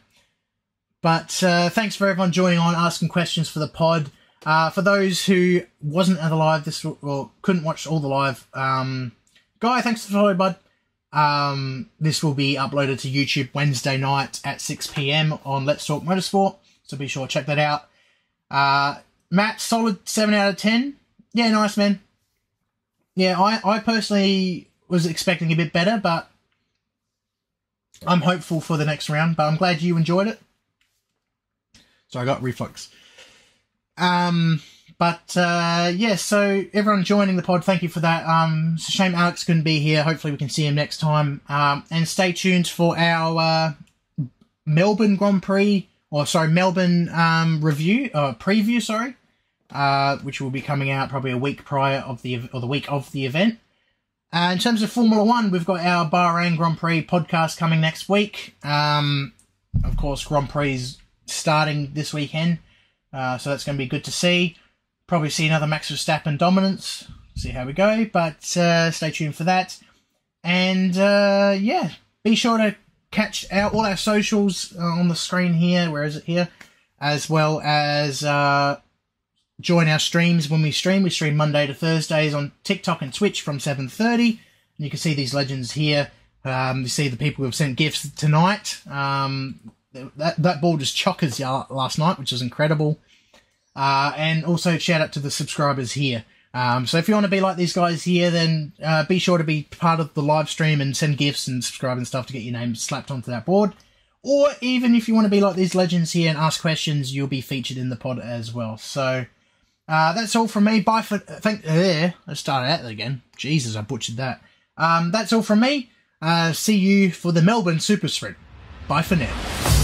But uh, thanks for everyone joining on, asking questions for the pod. Uh, for those who wasn't at the live, this or couldn't watch all the live, um, guy, thanks for following, bud. Um, this will be uploaded to YouTube Wednesday night at 6 p.m. on Let's Talk Motorsport, so be sure to check that out. Uh, Matt, solid 7 out of 10. Yeah, nice, man. Yeah, I, I personally was expecting a bit better, but I'm hopeful for the next round. But I'm glad you enjoyed it. So I got reflux. Um, but uh, yeah, so everyone joining the pod, thank you for that. Um, it's a shame Alex couldn't be here. Hopefully, we can see him next time. Um, and stay tuned for our uh, Melbourne Grand Prix, or sorry, Melbourne um, review, uh, preview, sorry, uh, which will be coming out probably a week prior of the or the week of the event. Uh, in terms of Formula One, we've got our Bahrain Grand Prix podcast coming next week. Um, of course, Grand Prix is starting this weekend, uh, so that's going to be good to see. Probably see another Max Verstappen dominance. See how we go, but uh, stay tuned for that. And uh, yeah, be sure to catch out all our socials uh, on the screen here. Where is it here? As well as uh, join our streams when we stream. We stream Monday to Thursdays on TikTok and Twitch from 7.30. And you can see these legends here. Um, you see the people who have sent gifts tonight. Um, that, that ball just chockers last night, which was incredible. Uh, and also shout out to the subscribers here. Um, so if you want to be like these guys here, then uh, be sure to be part of the live stream and send gifts and subscribe and stuff to get your name slapped onto that board. Or even if you want to be like these legends here and ask questions, you'll be featured in the pod as well. So uh, that's all from me. Bye for thank. There, let's start out again. Jesus, I butchered that. Um, that's all from me. Uh, see you for the Melbourne Super Sprint. Bye for now.